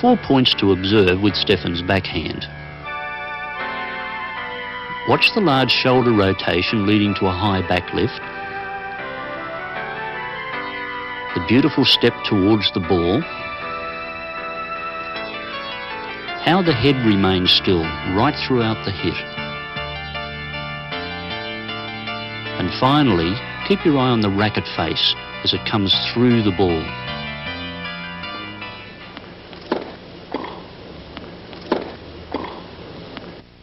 Four points to observe with Stefan's backhand. Watch the large shoulder rotation leading to a high back lift. The beautiful step towards the ball. How the head remains still right throughout the hit. And finally, keep your eye on the racket face as it comes through the ball.